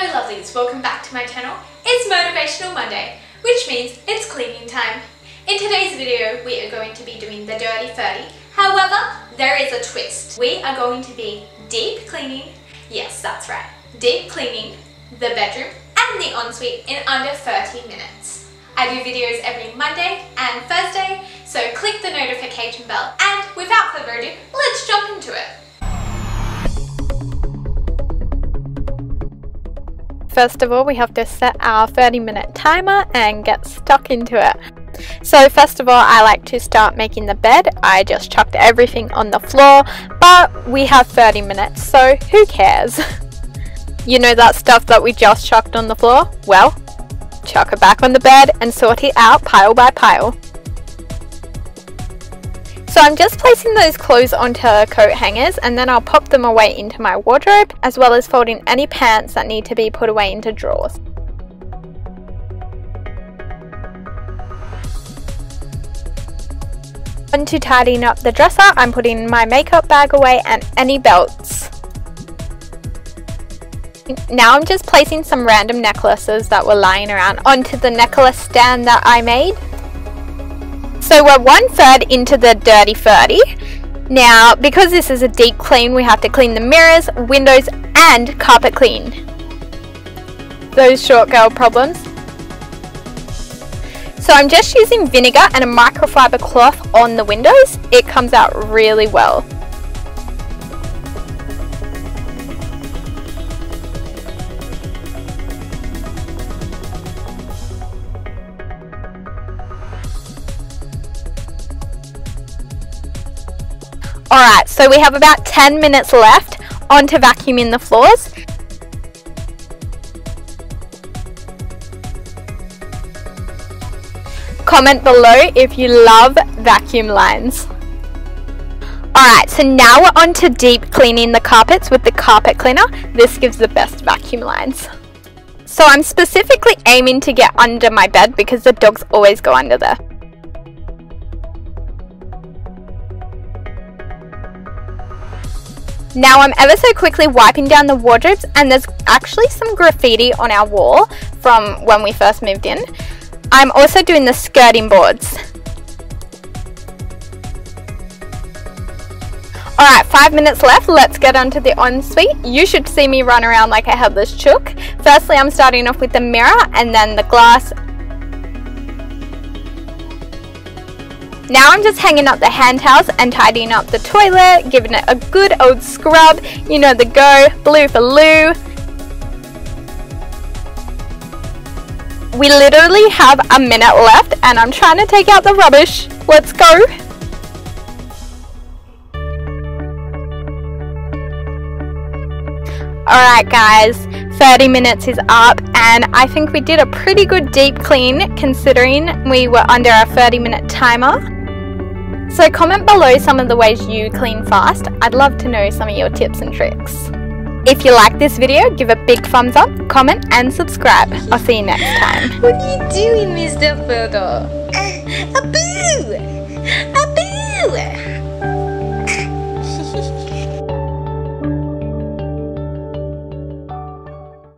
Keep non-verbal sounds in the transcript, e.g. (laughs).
Hello lovelies, welcome back to my channel. It's Motivational Monday, which means it's cleaning time. In today's video, we are going to be doing the Dirty 30. However, there is a twist. We are going to be deep cleaning, yes that's right, deep cleaning the bedroom and the ensuite in under 30 minutes. I do videos every Monday and Thursday, so click the notification bell and without further ado, let's jump into it. First of all, we have to set our 30 minute timer and get stuck into it. So first of all, I like to start making the bed. I just chucked everything on the floor, but we have 30 minutes, so who cares? (laughs) you know that stuff that we just chucked on the floor? Well, chuck it back on the bed and sort it out pile by pile. So I'm just placing those clothes onto coat hangers and then I'll pop them away into my wardrobe as well as folding any pants that need to be put away into drawers. On to tidying up the dresser, I'm putting my makeup bag away and any belts. Now I'm just placing some random necklaces that were lying around onto the necklace stand that I made. So we're one third into the dirty 30. Now, because this is a deep clean, we have to clean the mirrors, windows, and carpet clean. Those short girl problems. So I'm just using vinegar and a microfiber cloth on the windows. It comes out really well. Alright, so we have about 10 minutes left on to vacuuming the floors. Comment below if you love vacuum lines. Alright, so now we're on to deep cleaning the carpets with the carpet cleaner. This gives the best vacuum lines. So I'm specifically aiming to get under my bed because the dogs always go under there. Now I'm ever so quickly wiping down the wardrobes and there's actually some graffiti on our wall from when we first moved in. I'm also doing the skirting boards. Alright, five minutes left. Let's get on to the ensuite. You should see me run around like a headless chook. Firstly, I'm starting off with the mirror and then the glass Now I'm just hanging up the hand towels and tidying up the toilet, giving it a good old scrub. You know the go, blue for loo. We literally have a minute left and I'm trying to take out the rubbish. Let's go. Alright guys, 30 minutes is up and I think we did a pretty good deep clean considering we were under our 30 minute timer. So comment below some of the ways you clean fast. I'd love to know some of your tips and tricks. If you like this video, give a big thumbs up, comment and subscribe. I'll see you next time. What are you doing, Mr. Fiddle? Uh, a boo! A boo!